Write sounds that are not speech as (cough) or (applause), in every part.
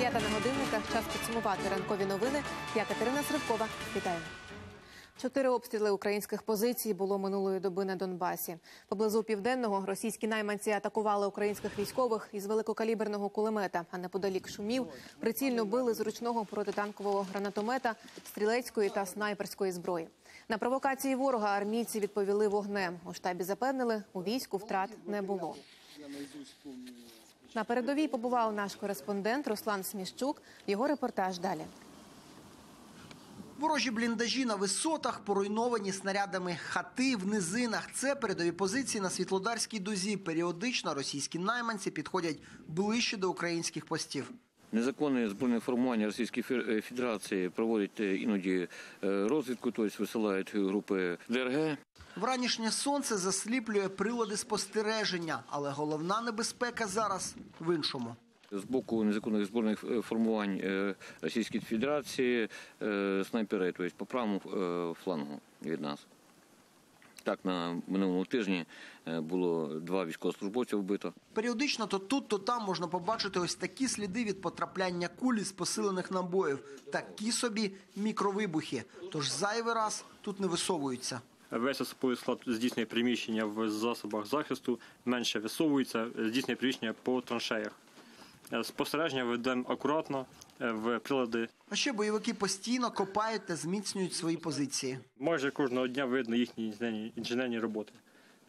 Дев'ята на годинниках. Час підсумувати ранкові новини. Я Катерина Сривкова. Вітаю. Чотири обстріли українських позицій було минулої доби на Донбасі. Поблизу південного російські найманці атакували українських військових із великокаліберного кулемета, а неподалік шумів прицільно били з ручного протитанкового гранатомета, стрілецької та снайперської зброї. На провокації ворога армійці відповіли вогнем. У штабі запевнили, у війську втрат не було. На передовій побував наш кореспондент Руслан Сміщук. Його репортаж далі. Ворожі бліндажі на висотах, поруйновані снарядами хати в низинах. Це передові позиції на Світлодарській дузі. Періодично російські найманці підходять ближче до українських постів. Незаконне збройне формування Російської е, Федерації проводять е, іноді е, розвідку, тобто висилають групи ДРГ. Вранішнє сонце засліплює прилади спостереження, але головна небезпека зараз в іншому. З боку незаконних збройних формувань Російської Федерації снайпери, тобто по правому флангу від нас. Так, на минулому тижні е, було два військовослужбовця вбито. Періодично то тут, то там можна побачити ось такі сліди від потрапляння кулі з посилених набоїв. Такі собі мікровибухи. Тож зайвий раз тут не висовуються. Весь особовий склад здійснює приміщення в засобах захисту, менше висовується, здійснює приміщення по траншеях. Е, Спостереження ведемо акуратно е, в прилади. А ще бойовики постійно копають та зміцнюють свої позиції. Майже кожного дня видно їхні інженерні, інженерні роботи.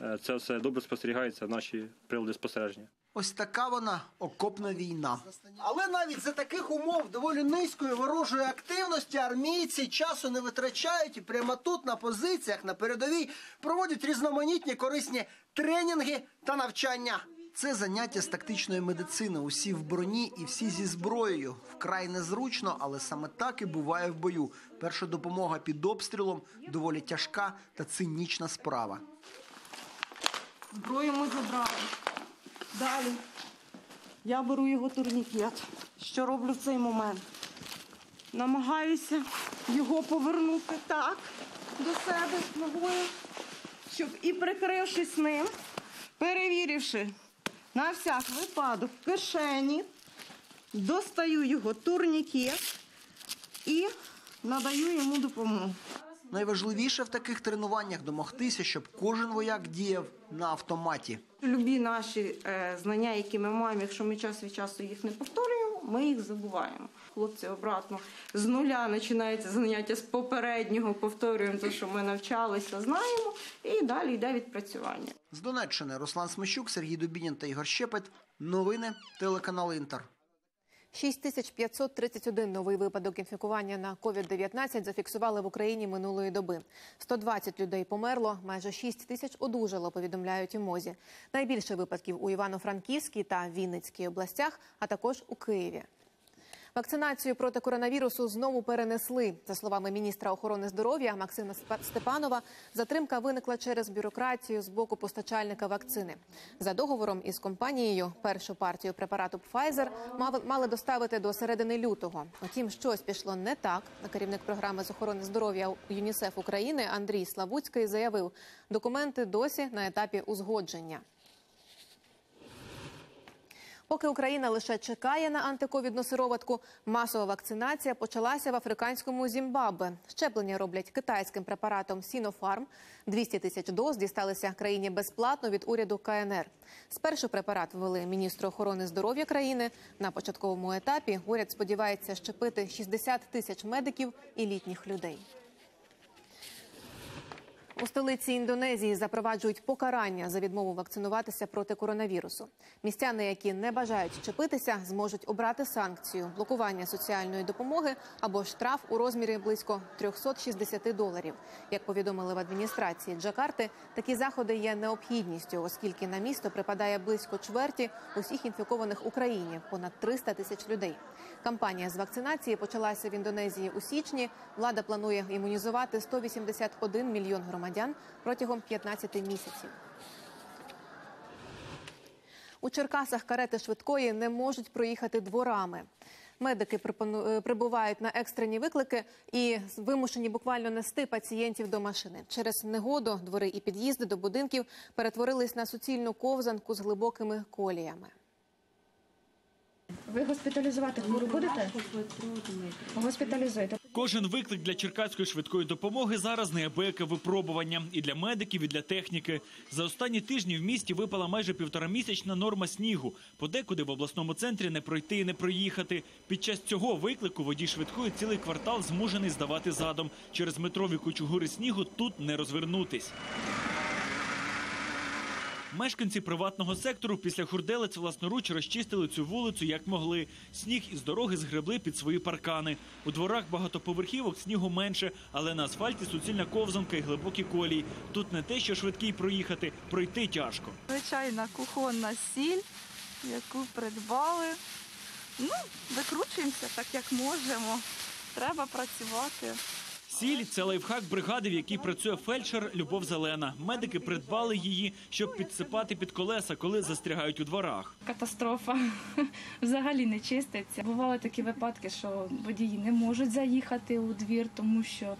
Е, Це все добре спостерігається, наші прилади спостереження. Ось така вона окопна війна. Але навіть за таких умов доволі низької ворожої активності армійці часу не витрачають і прямо тут на позиціях на передовій проводять різноманітні корисні тренінги та навчання. Це заняття з тактичної медицини. Усі в броні і всі зі зброєю. Вкрай незручно, але саме так і буває в бою. Перша допомога під обстрілом доволі тяжка та цинічна справа. Зброю ми забрали. Далі. Я беру його турнікет. Що роблю в цей момент? Намагаюся його повернути так до себе ногою, щоб і прикрившись ним, перевіривши на всяк випадок в кишені, достаю його турнікет і надаю йому допомогу. Найважливіше в таких тренуваннях домогтися, щоб кожен вояк діяв на автоматі. Любі наші е, знання, які ми маємо, якщо ми час від часу їх не повторюємо, ми їх забуваємо. Хлопці обратно з нуля починається заняття з попереднього, повторюємо те, що ми навчалися, знаємо, і далі йде відпрацювання. З Донеччини Руслан Смещук, Сергій Дубінін та Ігор Щепет. Новини телеканал Інтер. 6531 новий випадок інфікування на COVID-19 зафіксували в Україні минулої доби. 120 людей померло, майже 6 тисяч одужало, повідомляють у МОЗі. Найбільше випадків у Івано-Франківській та Вінницькій областях, а також у Києві. Вакцинацію проти коронавірусу знову перенесли. За словами міністра охорони здоров'я Максима Степанова, затримка виникла через бюрократію з боку постачальника вакцини. За договором із компанією першу партію препарату Pfizer мали доставити до середини лютого. Утім, щось пішло не так. Керівник програми з охорони здоров'я ЮНІСЕФ України Андрій Славуцький заявив, документи досі на етапі узгодження. Поки Україна лише чекає на антиковідну сироватку, масова вакцинація почалася в африканському Зімбабве. Щеплення роблять китайським препаратом Сінофарм. 200 тисяч доз дісталися країні безплатно від уряду КНР. Спершу препарат ввели міністру охорони здоров'я країни. На початковому етапі уряд сподівається щепити 60 тисяч медиків і літніх людей. У столиці Індонезії запроваджують покарання за відмову вакцинуватися проти коронавірусу. Містяни, які не бажають щепитися, зможуть обрати санкцію блокування соціальної допомоги або штраф у розмірі близько 360 доларів. Як повідомили в адміністрації Джакарти, такі заходи є необхідністю, оскільки на місто припадає близько чверті усіх інфікованих Україні понад 300 тисяч людей. Кампанія з вакцинації почалася в Індонезії у січні. Влада планує імунізувати 181 мільйон громадян протягом 15 місяців. У Черкасах карети швидкої не можуть проїхати дворами. Медики е, прибувають на екстрені виклики і вимушені буквально нести пацієнтів до машини. Через негоду двори і під'їзди до будинків перетворились на суцільну ковзанку з глибокими коліями. Ви госпіталізувати хвору будете? Госпіталізуєте. Кожен виклик для черкаської швидкої допомоги зараз неабияке випробування і для медиків, і для техніки. За останні тижні в місті випала майже півторамісячна норма снігу. Подекуди в обласному центрі не пройти і не проїхати. Під час цього виклику водій швидкої цілий квартал змушений здавати задом. Через метрові кучугури снігу тут не розвернутись. Мешканці приватного сектору після хурделиць власноруч розчистили цю вулицю як могли. Сніг із дороги згребли під свої паркани. У дворах багатоповерхівок снігу менше, але на асфальті суцільна ковзанка і глибокі колії. Тут не те, що швидкий проїхати, пройти тяжко. Звичайна кухонна сіль, яку придбали. Ну, викручуємося так, як можемо. Треба працювати. Сіль це лайфхак бригади, в якій працює фельдшер Любов Зелена. Медики придбали її, щоб підсипати під колеса, коли застрягають у дворах. Катастрофа (laughs) взагалі не чиститься. Бували такі випадки, що водії не можуть заїхати у двір, тому що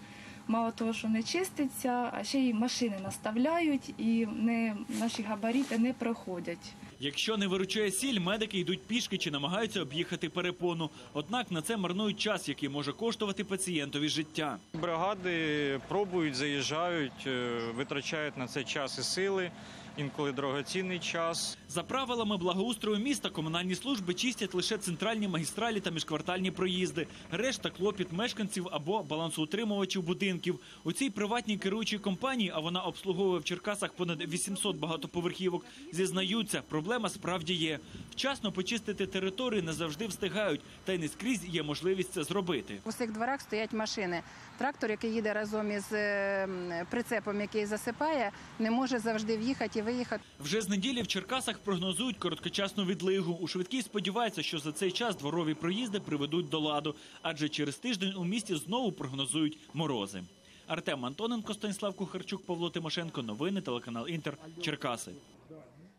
мало того, що не чиститься, а ще й машини наставляють і не, наші габарити не проходять. Якщо не виручає сіль, медики йдуть пішки чи намагаються об'їхати перепону. Однак на це марнують час, який може коштувати пацієнтові життя. Бригади пробують, заїжджають, е, витрачають на це час і сили, інколи дорогоцінний час. За правилами благоустрою міста комунальні служби чистять лише центральні магістралі та міжквартальні проїзди. Решта клопіт мешканців або балансоутримувачів будинків. У цій приватній керуючій компанії, а вона обслуговує в Черкасах понад 800 багатоповерхівок, зізнаються, проблема справді є. Вчасно почистити території не завжди встигають, та й не скрізь є можливість це зробити. У цих дворах стоять машини. Трактор, який їде разом із е, прицепом, який засипає, не може завжди в'їхати і виїхати. Вже з неділі в Черкасах прогнозують короткочасну відлигу. У швидкій сподіваються, що за цей час дворові проїзди приведуть до ладу, адже через тиждень у місті знову прогнозують морози. Артем Антоненко, Станіслав Кухарчук, Павло Тимошенко. Новини телеканал Інтер. Черкаси.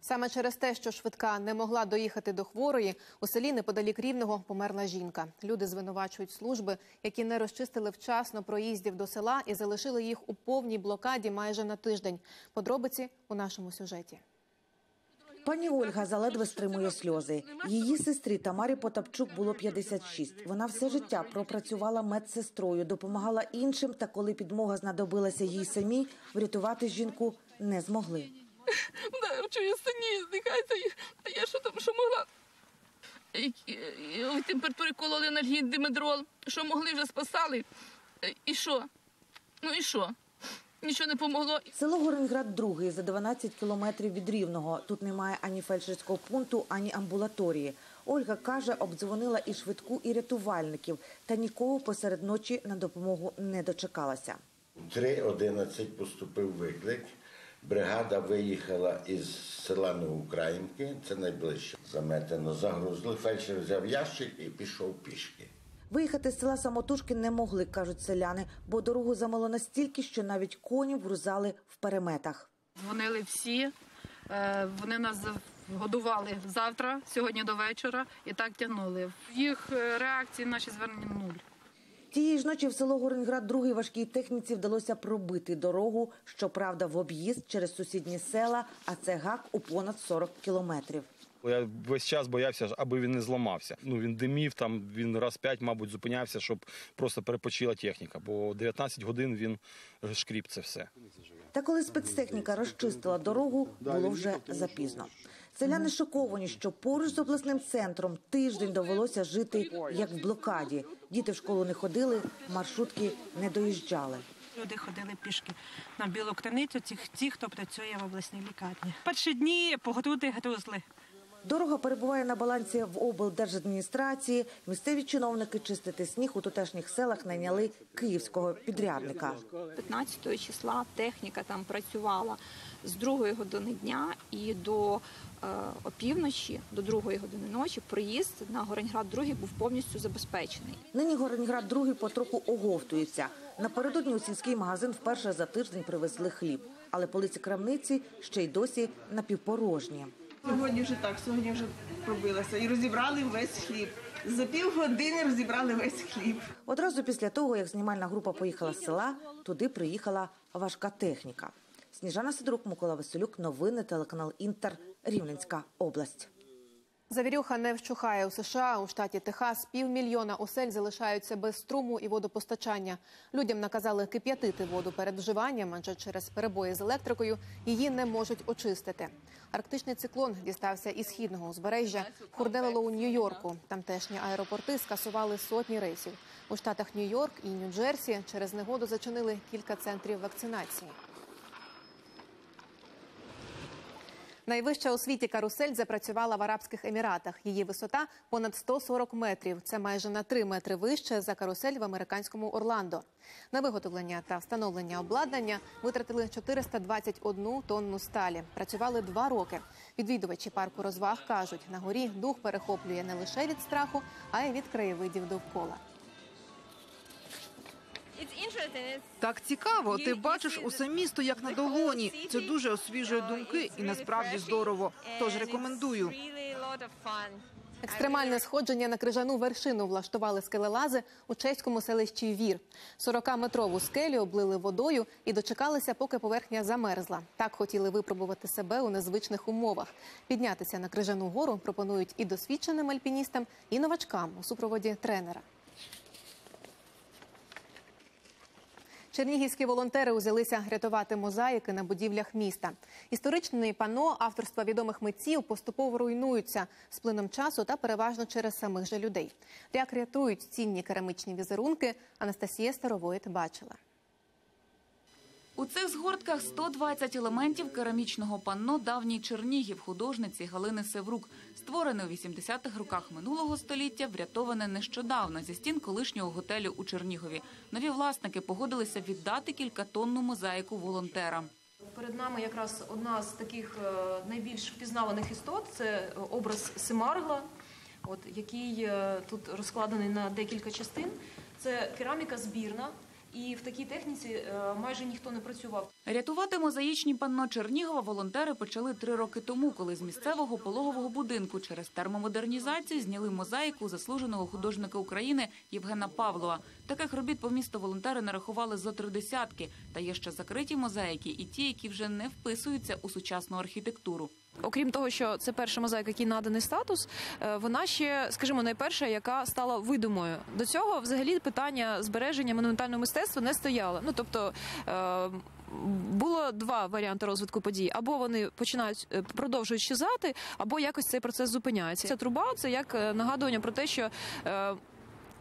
Саме через те, що швидка не могла доїхати до хворої, у селі неподалік рівного померла жінка. Люди звинувачують служби, які не розчистили вчасно проїздів до села і залишили їх у повній блокаді майже на тиждень. Подробиці у нашому сюжеті. Пані Ольга заледве стримує сльози. Її сестрі Тамарі Потапчук було 56. Вона все життя пропрацювала медсестрою, допомагала іншим. Та коли підмога знадобилася їй самій, врятувати жінку не змогли. Да, чую сині, здихається, а я що там, що могла? Температури кололи анальгін, димедрол, що могли вже спасали. І що? Ну і що? Нічого не помогло. Село Горенград другий за 12 кілометрів від Рівного. Тут немає ані фельдшерського пункту, ані амбулаторії. Ольга каже, обдзвонила і швидку, і рятувальників, та нікого посеред ночі на допомогу не дочекалася. 3.11 поступив виклик. Бригада виїхала із села Новоукраїнки, це найближче. Заметено, загрузли. Фельдшер взяв ящик і пішов пішки. Виїхати з села самотужки не могли, кажуть селяни, бо дорогу замало настільки, що навіть коні врузали в переметах. Дзвонили всі, е, вони нас годували завтра, сьогодні до вечора, і так тягнули. Їх е, реакції, наші звернення нуль. Тієї ж ночі в село Горенград другій важкій техніці вдалося пробити дорогу, щоправда, в об'їзд через сусідні села, а це гак у понад 40 кілометрів. Я весь час боявся, аби він не зламався. Ну він димів там, він раз п'ять, мабуть, зупинявся, щоб просто перепочила техніка. Бо 19 годин він шкріп це все. Та коли спецтехніка розчистила дорогу, було вже запізно. Селяни шоковані, що поруч з обласним центром тиждень довелося жити як в блокаді. Діти в школу не ходили, маршрутки не доїжджали. Люди ходили пішки на білу криницю, ті, ті, хто працює в обласній лікарні. Перші дні погодути грузли. Дорога перебуває на балансі в облдержадміністрації. Місцеві чиновники чистити сніг у тутешніх селах найняли київського підрядника. 15 числа техніка там працювала з 2 години дня і до опівночі, до 2 години ночі, проїзд на Гореньград 2 був повністю забезпечений. Нині Горенград другий потроху оговтується. Напередодні у сільський магазин вперше за тиждень привезли хліб, але полиці крамниці ще й досі напівпорожні. Сьогодні вже так, сьогодні вже пробилася і розібрали весь хліб. За півгодини розібрали весь хліб. Одразу після того, як знімальна група поїхала з села, туди приїхала важка техніка. Сніжана Сидорук, Микола Василюк, новини, телеканал Інтер, Рівненська область. Завірюха не вщухає у США. У штаті Техас півмільйона осель залишаються без струму і водопостачання. Людям наказали кип'ятити воду перед вживанням, адже через перебої з електрикою її не можуть очистити. Арктичний циклон дістався із східного узбережжя, хурделило у Нью-Йорку. Тамтешні аеропорти скасували сотні рейсів. У штатах Нью-Йорк і Нью-Джерсі через негоду зачинили кілька центрів вакцинації. Найвища у світі карусель запрацювала в Арабських Еміратах. Її висота понад 140 метрів. Це майже на 3 метри вище за карусель в американському Орландо. На виготовлення та встановлення обладнання витратили 421 тонну сталі. Працювали два роки. Відвідувачі парку розваг кажуть, на горі дух перехоплює не лише від страху, а й від краєвидів довкола. Так цікаво. Ти бачиш усе місто як на долоні. Це дуже освіжує думки і насправді здорово. Тож рекомендую. Екстремальне сходження на крижану вершину влаштували скелелази у чеському селищі Вір. 40-метрову скелю облили водою і дочекалися, поки поверхня замерзла. Так хотіли випробувати себе у незвичних умовах. Піднятися на крижану гору пропонують і досвідченим альпіністам, і новачкам у супроводі тренера. Чернігівські волонтери узялися рятувати мозаїки на будівлях міста. Історичні пано авторства відомих митців поступово руйнуються з плином часу та переважно через самих же людей. Як рятують цінні керамічні візерунки, Анастасія Старовоїд бачила. У цих згортках 120 елементів керамічного панно давній Чернігів художниці Галини Севрук, створене у 80-х роках минулого століття, врятоване нещодавно зі стін колишнього готелю у Чернігові. Нові власники погодилися віддати кількатонну мозаїку волонтерам. Перед нами якраз одна з таких е, найбільш впізнаваних істот це образ Семаргла, який е, тут розкладений на декілька частин. Це кераміка збірна, і в такій техніці е, майже ніхто не працював. Рятувати мозаїчні панно Чернігова волонтери почали три роки тому, коли з місцевого пологового будинку через термомодернізацію зняли мозаїку заслуженого художника України Євгена Павлова. Таких робіт по місту волонтери нарахували зо три десятки. Та є ще закриті мозаїки і ті, які вже не вписуються у сучасну архітектуру. Окрім того, що це перша мозаїка, який наданий статус, е, вона ще, скажімо, найперша, яка стала видимою. До цього взагалі питання збереження монументального мистецтва не стояло. Ну тобто. е, Було два варіанти розвитку подій: або вони починають е, продовжують щезати, або якось цей процес зупиняється. Ця труба це як нагадування про те, що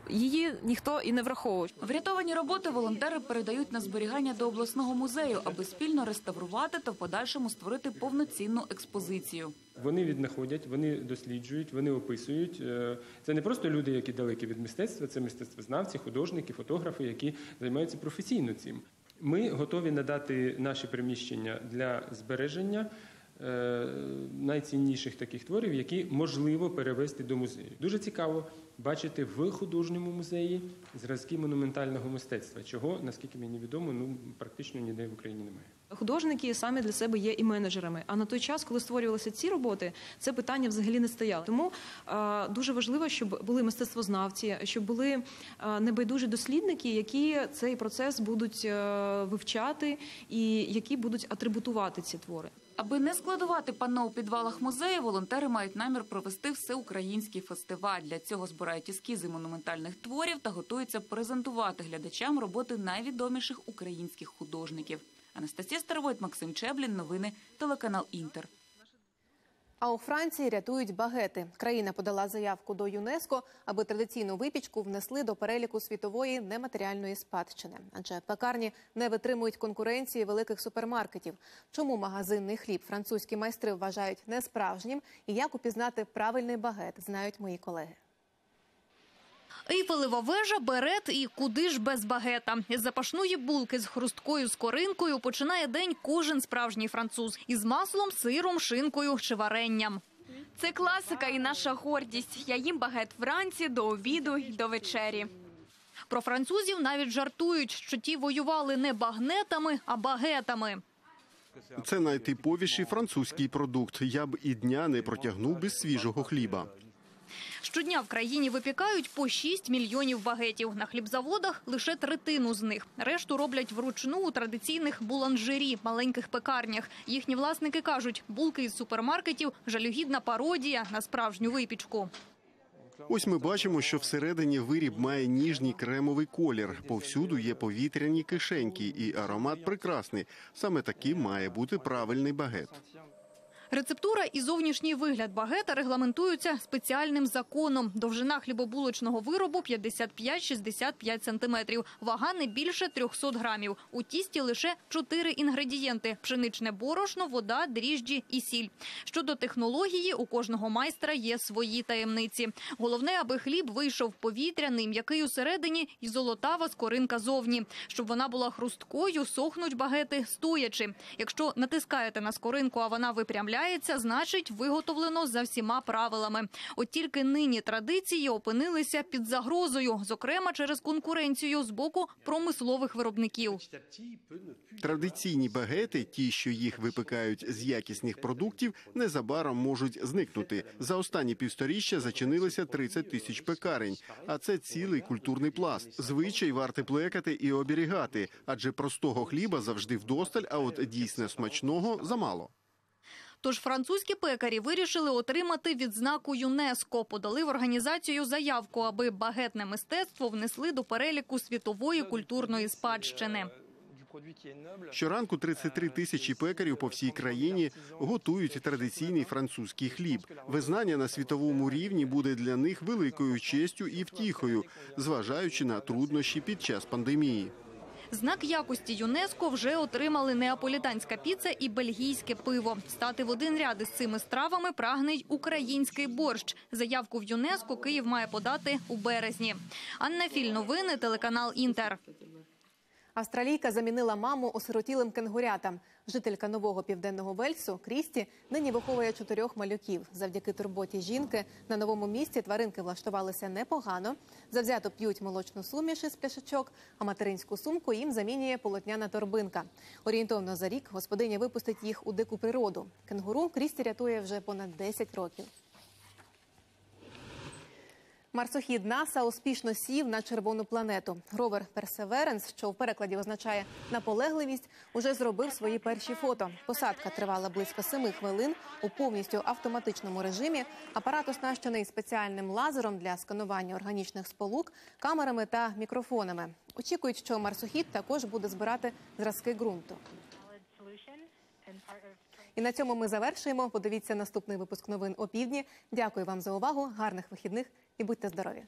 її ніхто і не враховував. Врятовані роботи волонтери передають на зберігання до обласного музею, аби спільно реставрувати та в подальшому створити повноцінну експозицію. Вони віднаходять, вони досліджують, вони описують. Е, Це не просто люди, які далекі від мистецтва, це мистецтвознавці, художники, фотографи, які займаються професійно цим. Ми готові надати наші приміщення для збереження е, найцінніших таких творів, які можливо перевести до музею. Дуже цікаво бачити в художньому музеї зразки монументального мистецтва, чого, наскільки мені відомо, ну практично ніде в Україні немає. Художники самі для себе є і менеджерами. А на той час, коли створювалися ці роботи, це питання взагалі не стояло. Тому е, дуже важливо, щоб були мистецтвознавці, щоб були е, небайдужі дослідники, які цей процес будуть е, вивчати і які будуть атрибутувати ці твори. Аби не складувати панно у підвалах музею, волонтери мають намір провести всеукраїнський фестиваль. Для цього збирають ескізи монументальних творів та готуються презентувати глядачам роботи найвідоміших українських художників. Анастасія Старовойт, Максим Чеблін. Новини телеканал Інтер. А у Франції рятують багети. Країна подала заявку до ЮНЕСКО, аби традиційну випічку внесли до переліку світової нематеріальної спадщини. Адже пекарні не витримують конкуренції великих супермаркетів. Чому магазинний хліб французькі майстри вважають несправжнім і як упізнати правильний багет, знають мої колеги. Ейфелева вежа, берет і куди ж без багета. Із запашної булки з хрусткою скоринкою починає день кожен справжній француз із маслом, сиром, шинкою чи варенням. Це класика і наша гордість. Я їм багет вранці, до обіду й до вечері. Про французів навіть жартують, що ті воювали не багнетами, а багетами. Це найтиповіший французький продукт. Я б і дня не протягнув без свіжого хліба. Щодня в країні випікають по 6 мільйонів багетів. На хлібзаводах лише третину з них. Решту роблять вручну у традиційних буланжері, маленьких пекарнях. Їхні власники кажуть, булки із супермаркетів – жалюгідна пародія на справжню випічку. Ось ми бачимо, що всередині виріб має ніжний кремовий колір. Повсюду є повітряні кишеньки, і аромат прекрасний. Саме таким має бути правильний багет. Рецептура і зовнішній вигляд багета регламентуються спеціальним законом. Довжина хлібобулочного виробу 55-65 сантиметрів. Вага не більше 300 грамів. У тісті лише чотири інгредієнти – пшеничне борошно, вода, дріжджі і сіль. Щодо технології, у кожного майстра є свої таємниці. Головне, аби хліб вийшов повітряний, м'який усередині і золотава скоринка зовні. Щоб вона була хрусткою, сохнуть багети стоячи. Якщо натискаєте на скоринку, а вона випрямляється, значить виготовлено за всіма правилами. От тільки нині традиції опинилися під загрозою, зокрема через конкуренцію з боку промислових виробників. Традиційні багети, ті, що їх випекають з якісних продуктів, незабаром можуть зникнути. За останні півсторіччя зачинилися 30 тисяч пекарень. А це цілий культурний пласт. Звичай варте плекати і оберігати, адже простого хліба завжди вдосталь, а от дійсно смачного замало. Тож французькі пекарі вирішили отримати відзнаку ЮНЕСКО. Подали в організацію заявку, аби багетне мистецтво внесли до переліку світової культурної спадщини. Щоранку 33 тисячі пекарів по всій країні готують традиційний французький хліб. Визнання на світовому рівні буде для них великою честю і втіхою, зважаючи на труднощі під час пандемії. Знак якості ЮНЕСКО вже отримали неаполітанська піца і бельгійське пиво. Стати в один ряд із цими стравами прагне й український борщ. Заявку в ЮНЕСКО Київ має подати у березні. Анна Філь, новини, телеканал Інтер. Австралійка замінила маму осиротілим кенгурятам. Жителька нового південного Вельсу Крісті нині виховує чотирьох малюків. Завдяки турботі жінки на новому місці тваринки влаштувалися непогано. Завзято п'ють молочну суміш із пляшечок, а материнську сумку їм замінює полотняна торбинка. Орієнтовно за рік господиня випустить їх у дику природу. Кенгуру Крісті рятує вже понад 10 років. Марсохід НАСА успішно сів на червону планету. Ровер Персеверенс, що в перекладі означає наполегливість, уже зробив свої перші фото. Посадка тривала близько семи хвилин у повністю автоматичному режимі. Апарат оснащений спеціальним лазером для сканування органічних сполук, камерами та мікрофонами. Очікують, що марсохід також буде збирати зразки ґрунту. І на цьому ми завершуємо. Подивіться наступний випуск новин опівдні. Дякую вам за увагу. Гарних вихідних і будьте здорові.